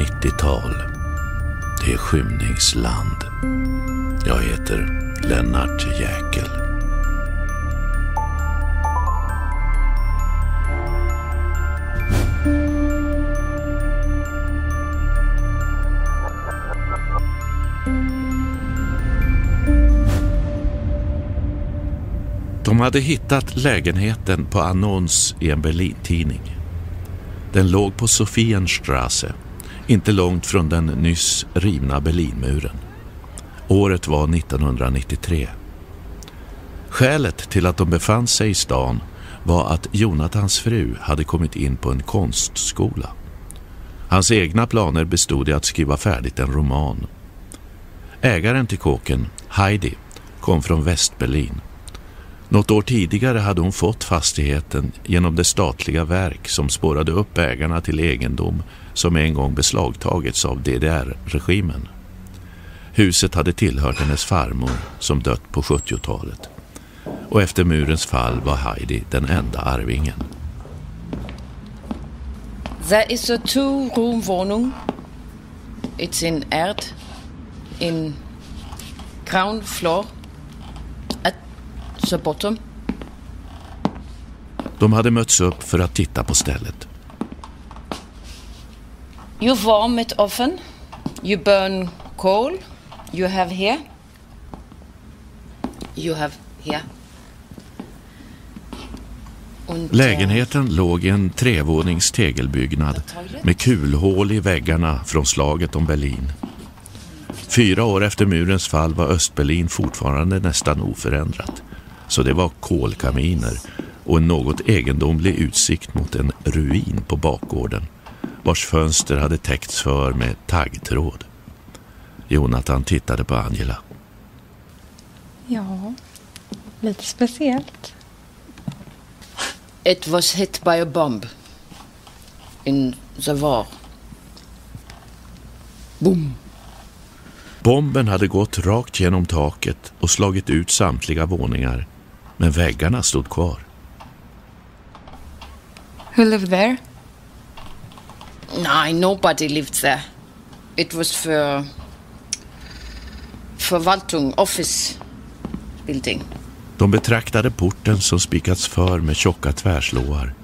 90-tal. Det är skymningsland. Jag heter Lennart Jäkel. De hade hittat lägenheten på annons i en Berlin-tidning. Den låg på Sofienstrasse, inte långt från den nyss rivna Berlinmuren. Året var 1993. Skälet till att de befann sig i stan var att Jonathans fru hade kommit in på en konstskola. Hans egna planer bestod i att skriva färdigt en roman. Ägaren till kåken, Heidi, kom från Västberlin. Något år tidigare hade hon fått fastigheten genom det statliga verk som spårade upp ägarna till egendom som en gång beslagtagits av DDR-regimen. Huset hade tillhört hennes farmor som dött på 70-talet. Och efter murens fall var Heidi den enda arvingen. There is a two-room Wohnung. It's in Erd, in ground floor, the bottom. De hade mötts upp för att titta på stället. You warm it often. You burn coal. You have here. You have here. Äh, Lägenheten låg i en trevånings tegelbyggnad med kulhål i väggarna från slaget om Berlin. Fyra år efter murens fall var Östberlin fortfarande nästan oförändrat. Så det var kolkaminer och en något egendomlig utsikt mot en ruin på bakgården vars fönster hade täckts för med taggtråd. Jonathan tittade på Angela. Ja, lite speciellt. It was hit by a bomb. In the war. Boom. Bomben hade gått rakt genom taket och slagit ut samtliga våningar. Men väggarna stod kvar. Who lived there? No, nobody lived there. It was for Verwaltung, office building. De betraktade porten som spikats för med tjocka tvärslåar.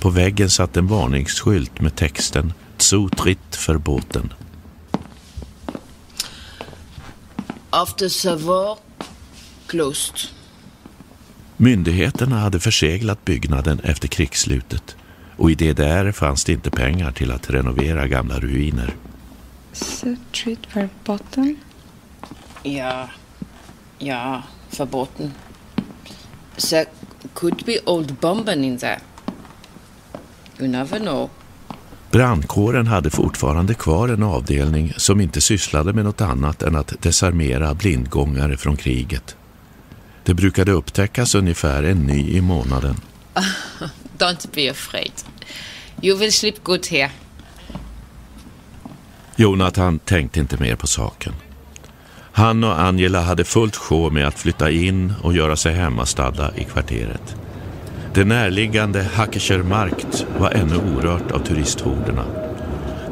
På väggen satt en varningsskylt med texten Zutritt för båten. After war, closed. Myndigheterna hade förseglat byggnaden efter krigsslutet och i DDR fanns det inte pengar till att renovera gamla ruiner. Sutrit Verboten. Ja, ja, verboten. There could be old bomben in there. You never know. Brandkåren hade fortfarande kvar en avdelning som inte sysslade med något annat än att desarmera blindgångare från kriget. Det brukade upptäckas ungefär en ny i månaden. Don't be afraid. You will sleep good here. Jonathan tänkte inte mer på saken. Han och Angela hade fullt sjå med att flytta in och göra sig hemmastadda i kvarteret. Det närliggande Hackescher Markt var ännu orört av turisthorderna.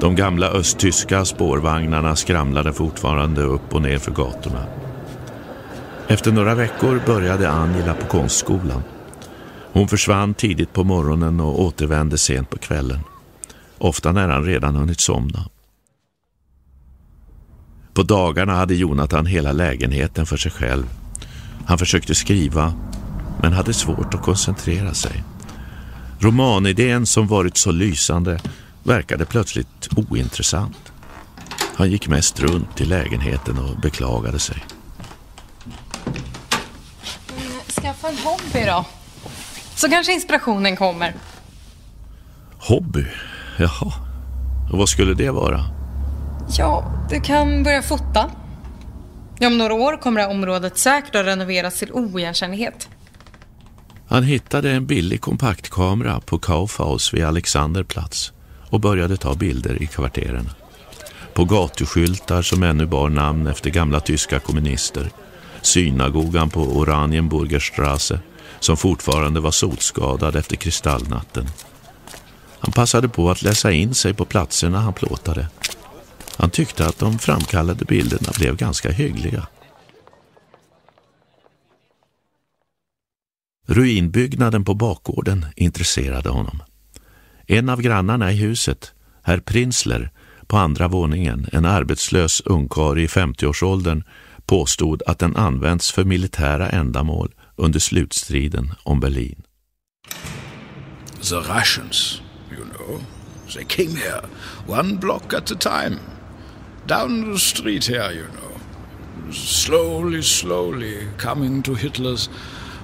De gamla östtyska spårvagnarna skramlade fortfarande upp och ner för gatorna. Efter några veckor började Angela på konstskolan. Hon försvann tidigt på morgonen och återvände sent på kvällen. Ofta när han redan hunnit somna. På dagarna hade Jonathan hela lägenheten för sig själv. Han försökte skriva, men hade svårt att koncentrera sig. Romanidén som varit så lysande verkade plötsligt ointressant. Han gick mest runt i lägenheten och beklagade sig. Skaffa en hobby då. Så kanske inspirationen kommer. Hobby? Jaha. Och vad skulle det vara? Ja, du kan börja fota. Om några år kommer det här området säkert att renoveras till oigenkännlighet. Han hittade en billig kompaktkamera på Kaufhaus vid Alexanderplatz och började ta bilder i kvarteren. På gatuskyltar som ännu bar namn efter gamla tyska kommunister. Synagogan på Oranienburger Strasse som fortfarande var sotskadad efter kristallnatten. Han passade på att läsa in sig på platserna han plåtade. Han tyckte att de framkallade bilderna blev ganska hyggliga. Ruinbyggnaden på bakgården intresserade honom. En av grannarna i huset, herr Prinsler, på andra våningen, en arbetslös ungkarl i 50-årsåldern, påstod att den använts för militära ändamål under slutstriden om Berlin. The Russians, you know, they came here one block at a time. Down the street here, you know. Slowly, slowly coming to Hitler's,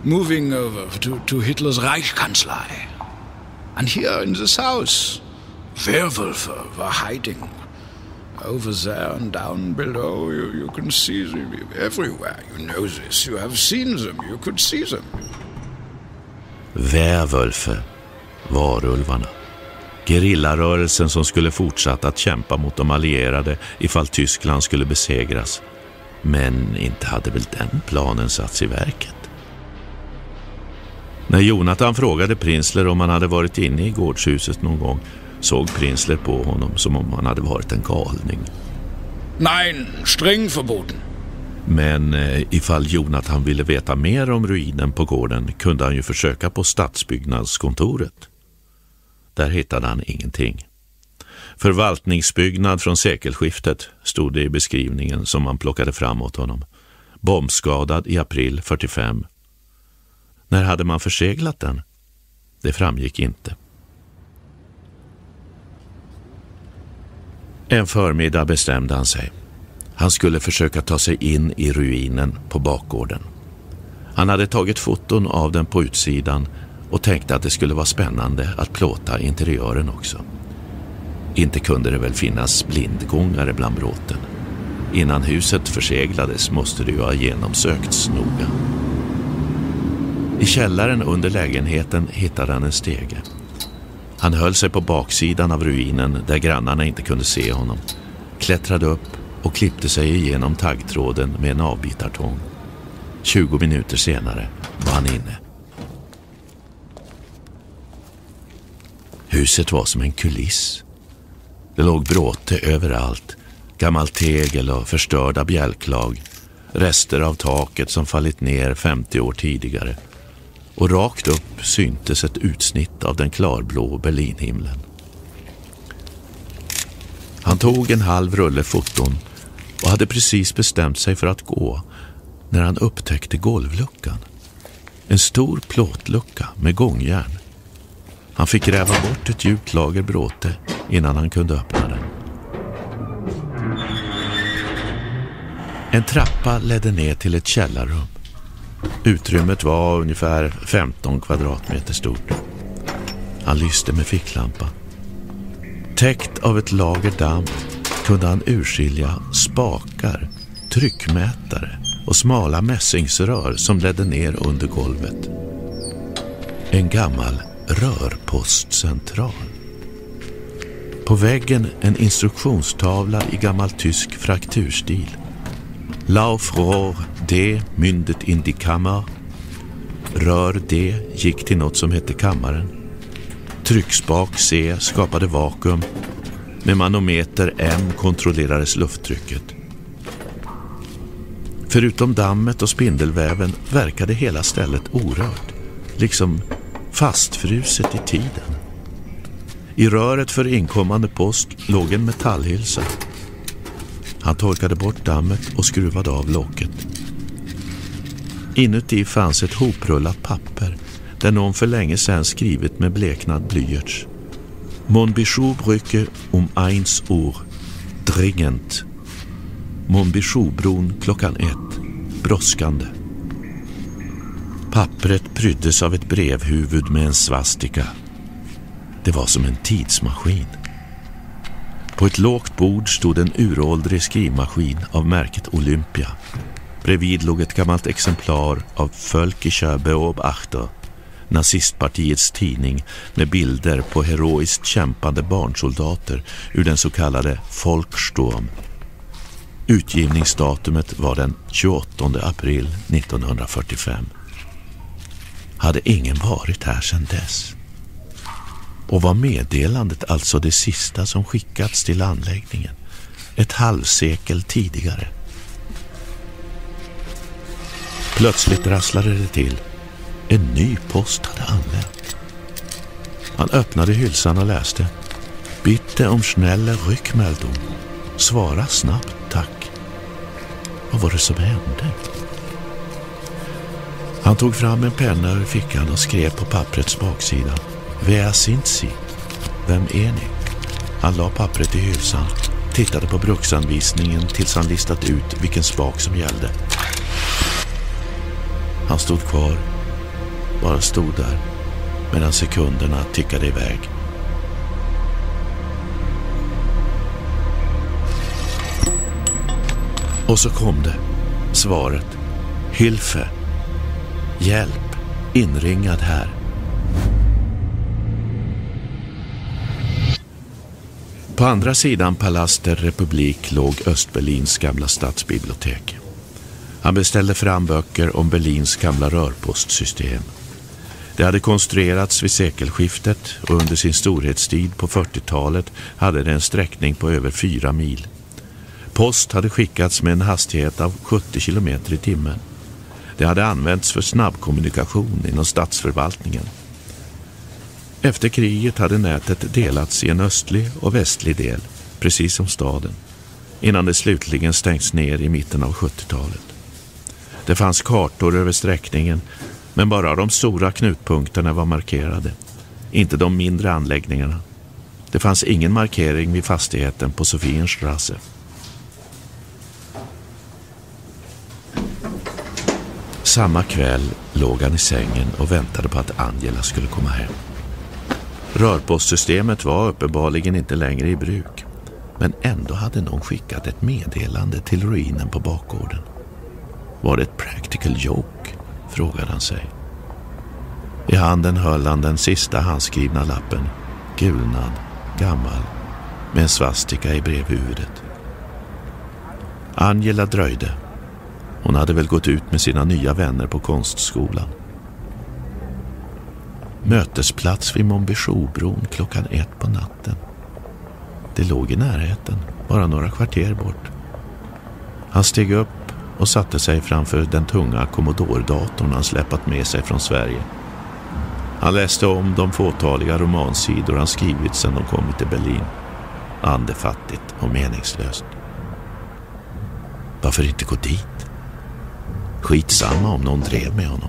moving over to, to Hitler's Reichskanzlei. And here in this house, werewolves were hiding. Over there and down below, you, you can see them everywhere. You know this. You have seen them. You could see them. Vävölfe. varulvarna. Gerillarörelsen som skulle fortsätta att kämpa mot de allierade ifall Tyskland skulle besegras. Men inte hade väl den planen satts i verket? När Jonathan frågade Prinsler om han hade varit inne i gårdshuset någon gång såg Prinsler på honom som om han hade varit en galning. Nein, sträng verboten. Men eh, ifall Jonathan ville veta mer om ruinen på gården kunde han ju försöka på stadsbyggnadskontoret. Där hittade han ingenting. Förvaltningsbyggnad från sekelskiftet stod det i beskrivningen som man plockade fram åt honom. Bombskadad i april 45. När hade man förseglat den? Det framgick inte. En förmiddag bestämde han sig. Han skulle försöka ta sig in i ruinen på bakgården. Han hade tagit foton av den på utsidan och tänkte att det skulle vara spännande att plåta interiören också. Inte kunde det väl finnas blindgångare bland bråten. Innan huset förseglades måste det ju ha genomsökts noga. I källaren under lägenheten hittade han en stege. Han höll sig på baksidan av ruinen där grannarna inte kunde se honom, klättrade upp och klippte sig igenom taggtråden med en avbitartång. 20 minuter senare var han inne. Huset var som en kuliss. Det låg bråte överallt, gammalt tegel och förstörda bjälklag, rester av taket som fallit ner 50 år tidigare och rakt upp syntes ett utsnitt av den klarblå Berlinhimlen. Han tog en halv rulle foton och hade precis bestämt sig för att gå när han upptäckte golvluckan. En stor plåtlucka med gångjärn. Han fick gräva bort ett djupt lager bråte innan han kunde öppna den. En trappa ledde ner till ett källarrum. Utrymmet var ungefär 15 kvadratmeter stort. Han lyste med ficklampa. Täckt av ett lager damm kunde han urskilja spakar, tryckmätare och smala mässingsrör som ledde ner under golvet. En gammal rörpostcentral. På väggen en instruktionstavla i gammal tysk frakturstil. Lauf-Rohr D myndet in die Kammer. Rör D gick till något som hette kammaren. Tryckspak C skapade vakuum. Med manometer M kontrollerades lufttrycket. Förutom dammet och spindelväven verkade hela stället orört, liksom fastfruset i tiden. I röret för inkommande post låg en metallhylsa. Han torkade bort dammet och skruvade av locket. Inuti fanns ett hoprullat papper där någon för länge sedan skrivit med bleknad blyerts. Mon Bichou-brücke um eins Uhr. Dringend. Mon Bichou-bron klockan ett. Brådskande. Pappret pryddes av ett brevhuvud med en svastika. Det var som en tidsmaskin. På ett lågt bord stod en uråldrig skrivmaskin av märket Olympia. Bredvid låg ett gammalt exemplar av Völkischer Beobachter, nazistpartiets tidning med bilder på heroiskt kämpande barnsoldater ur den så kallade Folksturm. Utgivningsdatumet var den 28 april 1945. Hade ingen varit här sedan dess? Och var meddelandet alltså det sista som skickats till anläggningen? ett halvsekel tidigare. Plötsligt rasslade det till. En ny post hade anlänt. Han öppnade hylsan och läste. Bitte om snälla Rückmeldung. Svara snabbt, tack. Vad var det som hände? Han tog fram en penna ur fickan och skrev på papprets baksida. Wer sind Sie? Vem är ni? Han la pappret i hylsan, tittade på bruksanvisningen tills han listat ut vilken spak som gällde. Han stod kvar, bara stod där, medan sekunderna tickade iväg. Och så kom det, svaret. Hilfe. Hjälp. Inringad här. På andra sidan Palast der Republik låg Östberlins gamla stadsbibliotek. Han beställde fram böcker om Berlins gamla rörpostsystem. Det hade konstruerats vid sekelskiftet och under sin storhetstid på 40-talet hade det en sträckning på över fyra mil. Post hade skickats med en hastighet av 70 km i timmen. Det hade använts för snabbkommunikation inom statsförvaltningen. Efter kriget hade nätet delats i en östlig och västlig del, precis som staden, innan det slutligen stängts ner i mitten av 70-talet. Det fanns kartor över sträckningen, men bara de stora knutpunkterna var markerade, inte de mindre anläggningarna. Det fanns ingen markering vid fastigheten på Sofienstrasse. Samma kväll låg han i sängen och väntade på att Angela skulle komma hem. Rörpostsystemet var uppenbarligen inte längre i bruk. Men ändå hade någon skickat ett meddelande till ruinen på bakgården. Var det ett practical joke? frågade han sig. I handen höll han den sista handskrivna lappen. Gulnad, gammal, med en svastika i brevhuvudet. Angela dröjde. Hon hade väl gått ut med sina nya vänner på konstskolan. Mötesplats vid Monbijoubron klockan ett på natten. Det låg i närheten, bara några kvarter bort. Han steg upp och satte sig framför den tunga Commodore-datorn han släpat med sig från Sverige. Han läste om de fåtaliga romansidor han skrivit sedan de kommit till Berlin. Andefattigt och meningslöst. Varför inte gå dit? Skitsamma om någon drev med honom.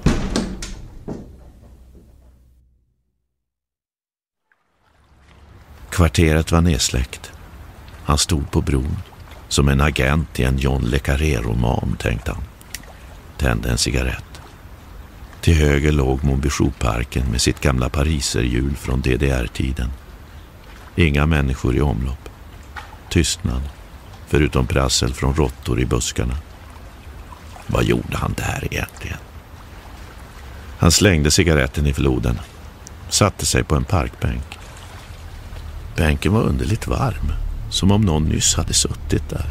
Kvarteret var nedsläckt. Han stod på bron, som en agent i en John le Carré-roman, tänkte han. Tände en cigarett. Till höger låg Monbijoux-parken med sitt gamla pariserhjul från DDR-tiden. Inga människor i omlopp. Tystnad, förutom prassel från råttor i buskarna. Vad gjorde han där egentligen? Han slängde cigaretten i floden, satte sig på en parkbänk. Bänken var underligt varm, som om någon nyss hade suttit där.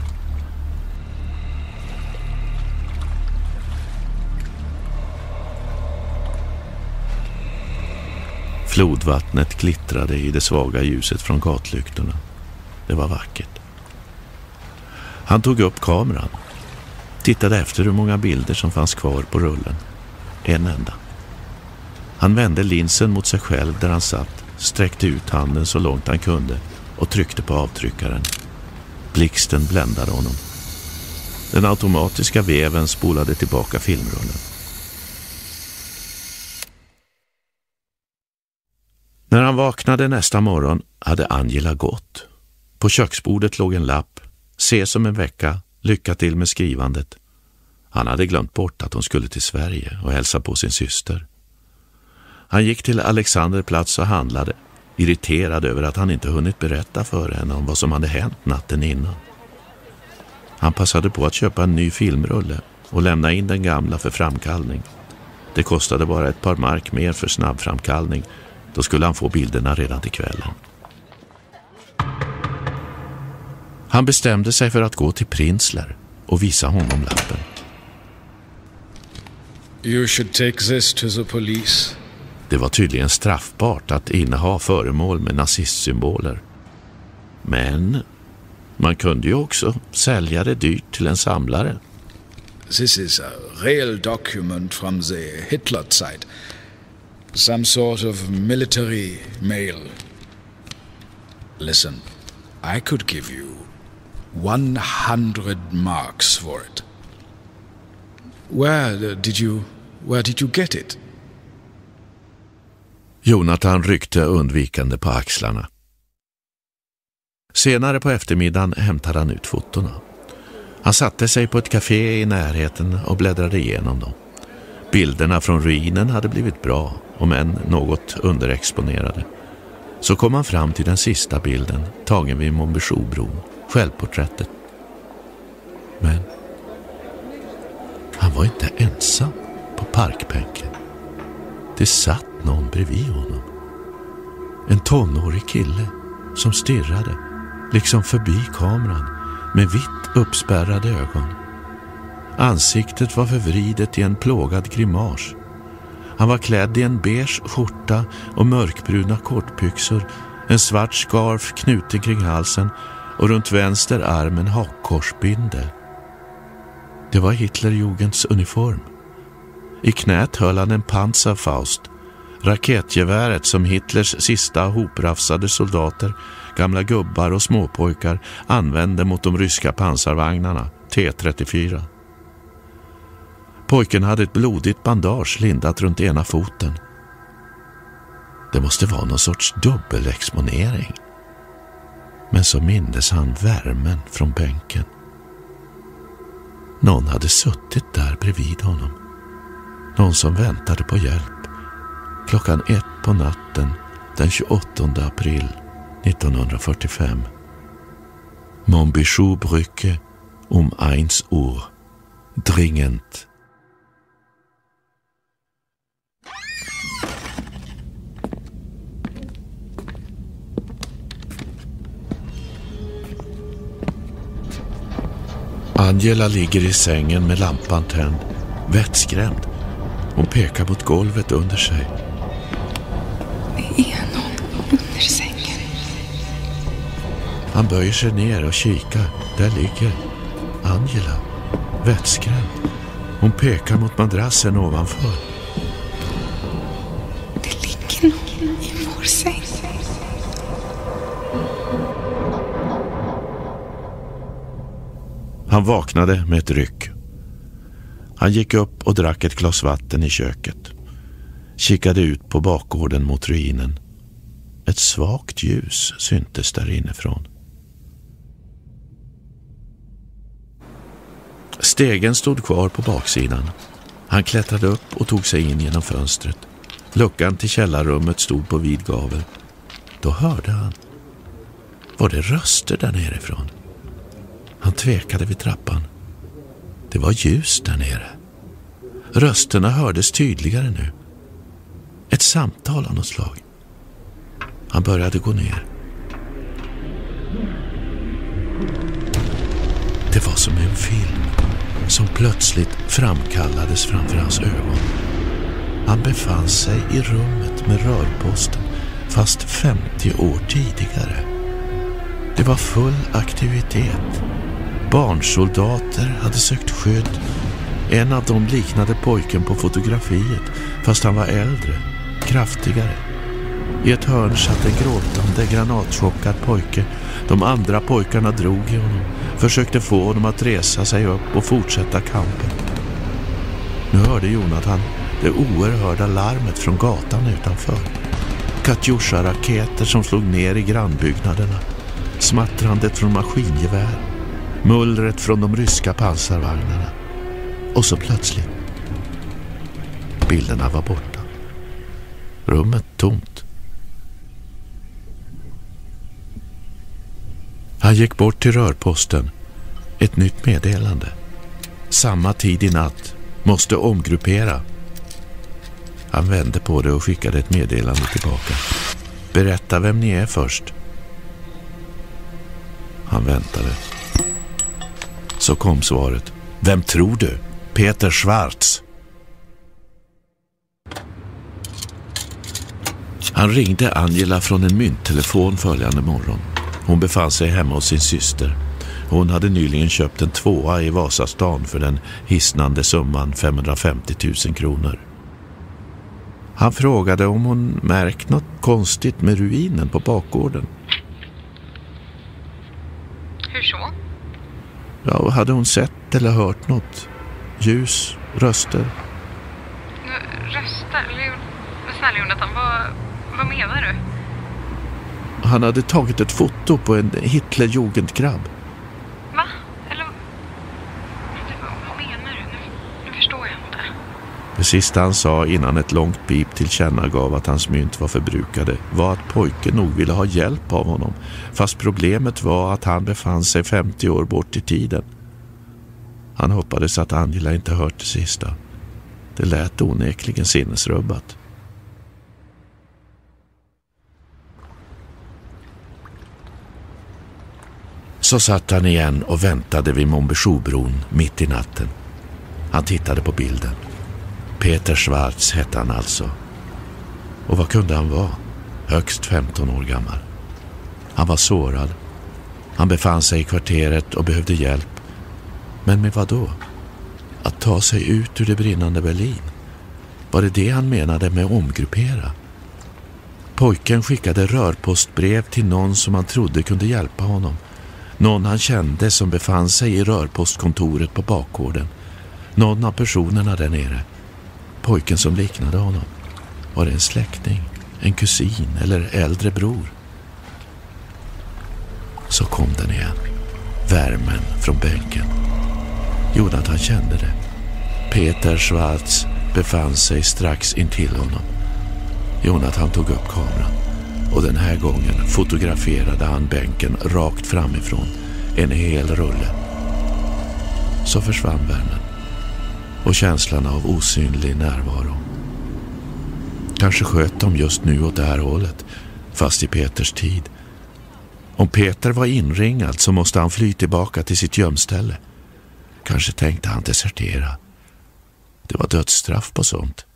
Flodvattnet glittrade i det svaga ljuset från gatlyktorna. Det var vackert. Han tog upp kameran, tittade efter hur många bilder som fanns kvar på rullen. En enda. Han vände linsen mot sig själv där han satt sträckte ut handen så långt han kunde och tryckte på avtryckaren. Blixten bländade honom. Den automatiska veven spolade tillbaka filmrullen. När han vaknade nästa morgon hade Angela gått. På köksbordet låg en lapp. Se som en vecka. Lycka till med skrivandet. Han hade glömt bort att hon skulle till Sverige och hälsa på sin syster. Han gick till Alexanderplats och handlade, irriterad över att han inte hunnit berätta för henne om vad som hade hänt natten innan. Han passade på att köpa en ny filmrulle och lämna in den gamla för framkallning. Det kostade bara ett par mark mer för snabbframkallning. Då skulle han få bilderna redan till kvällen. Han bestämde sig för att gå till Prinsler och visa honom lappen. You should take this to the police. Det var tydligen straffbart att inneha föremål med nazistsymboler. Men Man kunde ju också sälja det dyrt till en samlare. This is a real document from the Hitler side. Some sort of military mail. Listen, I could give you 100 marks for it. Where did you where did you get it? Jonathan ryckte undvikande på axlarna. Senare på eftermiddagen hämtade han ut fotona. Han satte sig på ett café i närheten och bläddrade igenom dem. Bilderna från ruinen hade blivit bra, om än något underexponerade. Så kom han fram till den sista bilden, tagen vid Montbéjoubron, självporträttet. Men han var inte ensam på parkbänken. Det satt någon bredvid honom. En tonårig kille som stirrade, liksom förbi kameran, med vitt uppspärrade ögon. Ansiktet var förvridet i en plågad grimas. Han var klädd i en beige skjorta och mörkbruna kortbyxor, en svart scarf knuten kring halsen och runt vänster arm en hakkorsbindel. Det var Hitlerjugends uniform. I knät höll han en pansarfaust raketgeväret som Hitlers sista hoprafsade soldater, gamla gubbar och småpojkar använde mot de ryska pansarvagnarna, T-34. Pojken hade ett blodigt bandage lindat runt ena foten. Det måste vara någon sorts dubbelexponering. Men så mindes han värmen från bänken. Någon hade suttit där bredvid honom. Någon som väntade på hjälp. Klockan ett på natten den 28 april 1945. Montbichou Brücke um 1 Uhr. Dringend. Angela ligger i sängen med lampan tänd, vettskrämd. Hon pekar mot golvet under sig. Han böjer sig ner och kikar. Där ligger Angela, vettskrämd. Hon pekar mot madrassen ovanför. Det ligger någon i vår säng. Han vaknade med ett ryck. Han gick upp och drack ett glas vatten i köket. Kikade ut på bakgården mot ruinen. Ett svagt ljus syntes där inifrån. Stegen stod kvar på baksidan. Han klättrade upp och tog sig in genom fönstret. Luckan till källarrummet stod på vid gavel. Då hörde han. Var det röster där nerifrån? Han tvekade vid trappan. Det var ljus där nere. Rösterna hördes tydligare nu. Ett samtal av något slag. Han började gå ner. Det var som en film som plötsligt framkallades framför hans ögon. Han befann sig i rummet med rörposten fast 50 år tidigare. Det var full aktivitet. Barnsoldater hade sökt skydd. En av dem liknade pojken på fotografiet fast han var äldre, kraftigare. I ett hörn satt en gråtande granatchockad pojke. De andra pojkarna drog i honom, försökte få honom att resa sig upp och fortsätta kampen. Nu hörde Jonathan det oerhörda larmet från gatan utanför. Katjusha-raketer som slog ner i grannbyggnaderna. Smattrandet från maskingevär. Mullret från de ryska pansarvagnarna. Och så plötsligt. Bilderna var borta. Rummet tomt. Han gick bort till rörposten. Ett nytt meddelande. Samma tid i natt. Måste omgruppera. Han vände på det och skickade ett meddelande tillbaka. Berätta vem ni är först. Han väntade. Så kom svaret. Vem tror du? Peter Schwarz. Han ringde Angela från en mynttelefon följande morgon. Hon befann sig hemma hos sin syster. Hon hade nyligen köpt en tvåa i Vasastan för den hisnande summan 550 000 kronor. Han frågade om hon märkt något konstigt med ruinen på bakgården. Hur så? Ja, hade hon sett eller hört något? Ljus, röster? Röster? Snälla Jonathan, vad, vad menar du? Han hade tagit ett foto på en Hitlerjugendgrabb. Va? Eller vad menar du? Nu, nu förstår jag inte. Det sista han sa innan ett långt pip tillkännagav att hans mynt var förbrukade var att pojken nog ville ha hjälp av honom fast problemet var att han befann sig 50 år bort i tiden. Han hoppades att Angela inte hört det sista. Det lät onekligen sinnesrubbat. Så satt han igen och väntade vid Monbesjobron mitt i natten. Han tittade på bilden. Peter Schwarz hette han alltså. Och vad kunde han vara? Högst 15 år gammal. Han var sårad. Han befann sig i kvarteret och behövde hjälp. Men med vad då? Att ta sig ut ur det brinnande Berlin? Var det det han menade med omgruppera? Pojken skickade rörpostbrev till någon som han trodde kunde hjälpa honom. Någon han kände som befann sig i rörpostkontoret på bakgården. Någon av personerna där nere. Pojken som liknade honom. Var det en släkting, en kusin eller äldre bror? Så kom den igen. Värmen från bänken. Jonathan kände det. Peter Schwarz befann sig strax intill honom. Jonathan tog upp kameran och den här gången fotograferade han bänken rakt framifrån, en hel rulle. Så försvann värmen och känslan av osynlig närvaro. Kanske sköt de just nu åt det här hållet, fast i Peters tid. Om Peter var inringad så måste han fly tillbaka till sitt gömställe. Kanske tänkte han desertera. Det var dödsstraff på sånt.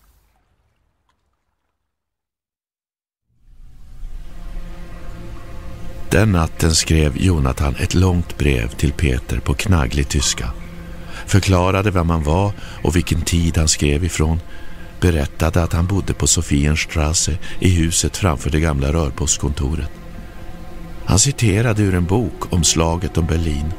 Den natten skrev Jonathan ett långt brev till Peter på knagglig tyska. Förklarade vem han var och vilken tid han skrev ifrån. Berättade att han bodde på Sofienstrasse i huset framför det gamla rörpostkontoret. Han citerade ur en bok om slaget om Berlin.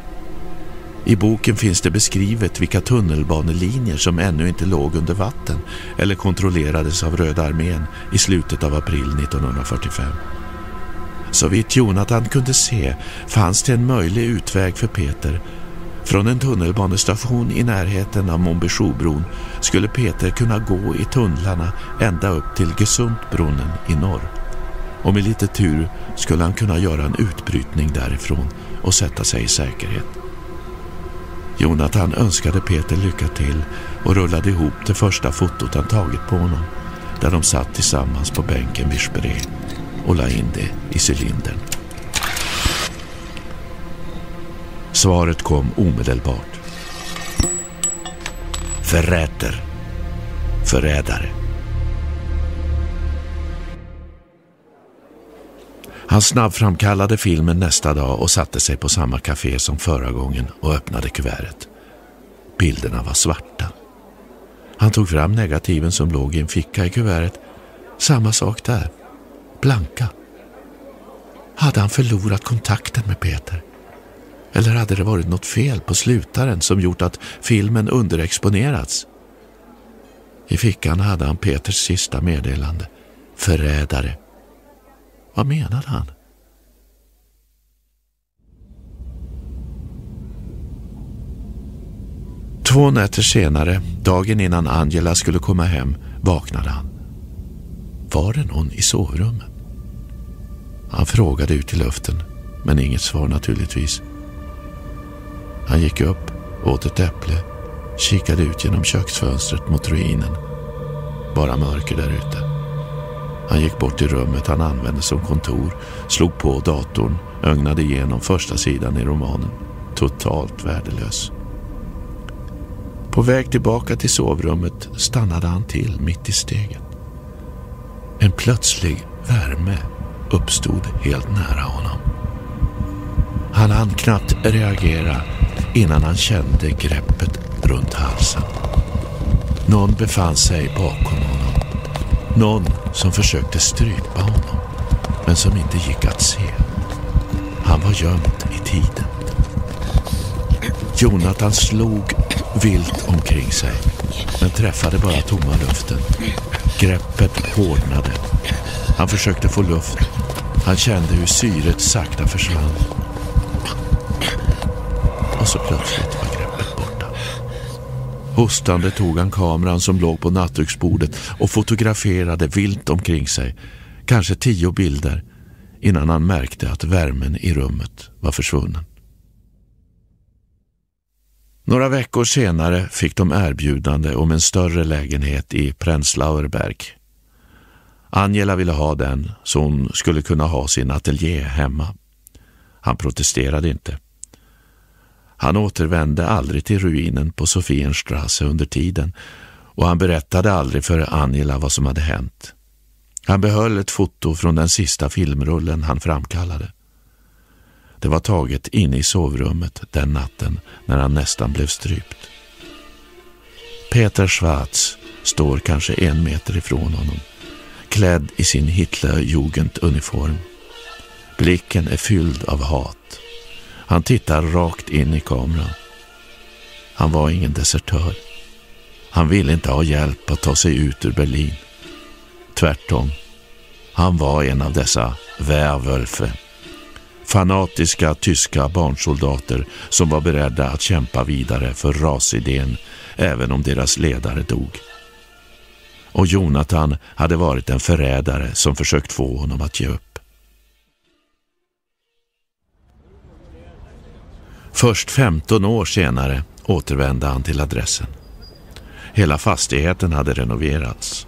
I boken finns det beskrivet vilka tunnelbanelinjer som ännu inte låg under vatten eller kontrollerades av Röda armén i slutet av april 1945. Så vitt Jonathan kunde se fanns det en möjlig utväg för Peter. Från en tunnelbanestation i närheten av Monbesjobron skulle Peter kunna gå i tunnlarna ända upp till Gesundbrunnen i norr. Och med lite tur skulle han kunna göra en utbrytning därifrån och sätta sig i säkerhet. Jonathan önskade Peter lycka till och rullade ihop det första fotot han tagit på honom där de satt tillsammans på bänken vid Spree och la in det i cylindern. Svaret kom omedelbart. Förräter. Förrädare. Han snabbframkallade filmen nästa dag och satte sig på samma café som förra gången och öppnade kuvertet. Bilderna var svarta. Han tog fram negativen som låg i en ficka i kuvertet. Samma sak där blanka. Hade han förlorat kontakten med Peter? Eller hade det varit något fel på slutaren som gjort att filmen underexponerats? I fickan hade han Peters sista meddelande. Förrädare. Vad menade han? Två nätter senare, dagen innan Angela skulle komma hem, vaknade han. Var det någon i sovrummet? Han frågade ut i luften, men inget svar naturligtvis. Han gick upp, åt ett äpple, kikade ut genom köksfönstret mot ruinen. Bara mörker där ute. Han gick bort till rummet han använde som kontor, slog på datorn, ögnade igenom första sidan i romanen. Totalt värdelös. På väg tillbaka till sovrummet stannade han till mitt i steget. En plötslig värme uppstod helt nära honom. Han hann knappt reagera innan han kände greppet runt halsen. Någon befann sig bakom honom. Någon som försökte strypa honom, men som inte gick att se. Han var gömd i tiden. Jonathan slog vilt omkring sig, men träffade bara tomma luften. Greppet hårdnade. Han försökte få luft. Han kände hur syret sakta försvann. Och så plötsligt var greppet borta. Hostande tog han kameran som låg på nattduksbordet och fotograferade vilt omkring sig. Kanske tio bilder innan han märkte att värmen i rummet var försvunnen. Några veckor senare fick de erbjudande om en större lägenhet i Prenzlauerberg. Angela ville ha den så hon skulle kunna ha sin ateljé hemma. Han protesterade inte. Han återvände aldrig till ruinen på Sofienstrasse under tiden och han berättade aldrig för Angela vad som hade hänt. Han behöll ett foto från den sista filmrullen han framkallade. Det var taget inne i sovrummet den natten när han nästan blev strypt. Peter Schwarz står kanske en meter ifrån honom, klädd i sin Hitlerjugenduniform. Blicken är fylld av hat. Han tittar rakt in i kameran. Han var ingen desertör. Han ville inte ha hjälp att ta sig ut ur Berlin. Tvärtom. Han var en av dessa Werwölfe fanatiska tyska barnsoldater som var beredda att kämpa vidare för rasidén även om deras ledare dog. Och Jonathan hade varit en förrädare som försökt få honom att ge upp. Först 15 år senare återvände han till adressen. Hela fastigheten hade renoverats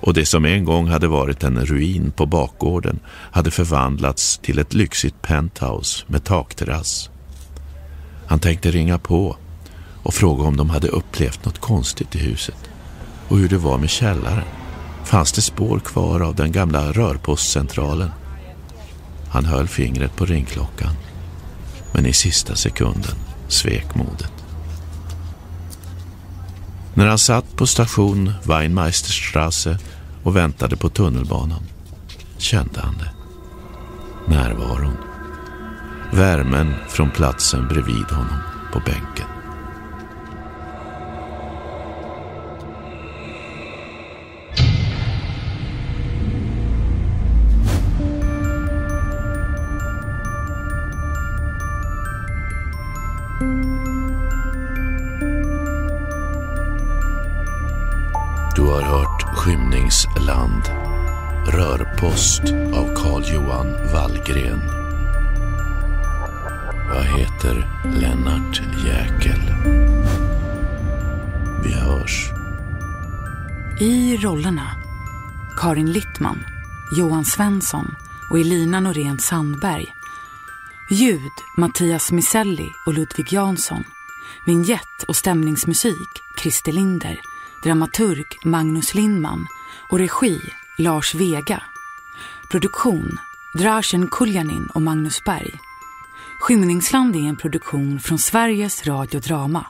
och det som en gång hade varit en ruin på bakgården hade förvandlats till ett lyxigt penthouse med takterrass. Han tänkte ringa på och fråga om de hade upplevt något konstigt i huset och hur det var med källaren. Fanns det spår kvar av den gamla rörpostcentralen? Han höll fingret på ringklockan men i sista sekunden svek modet. När han satt på station Weinmeisterstrasse och väntade på tunnelbanan kände han det. Närvaron. Värmen från platsen bredvid honom på bänken. Skymningsland, Rörpost av Carl Johan Wallgren. Jag heter Lennart Jäkel. Vi hörs. I rollerna Karin Littman, Johan Svensson och Elina Norén Sandberg. Ljud Mattias Miselli och Ludvig Jansson. Vignett och stämningsmusik Christer Linder dramaturg Magnus Lindman och regi Lars Vega. Produktion Drasen Kuljanin och Magnus Berg. Skymningsland är en produktion från Sveriges Radio Drama.